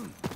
Hmm.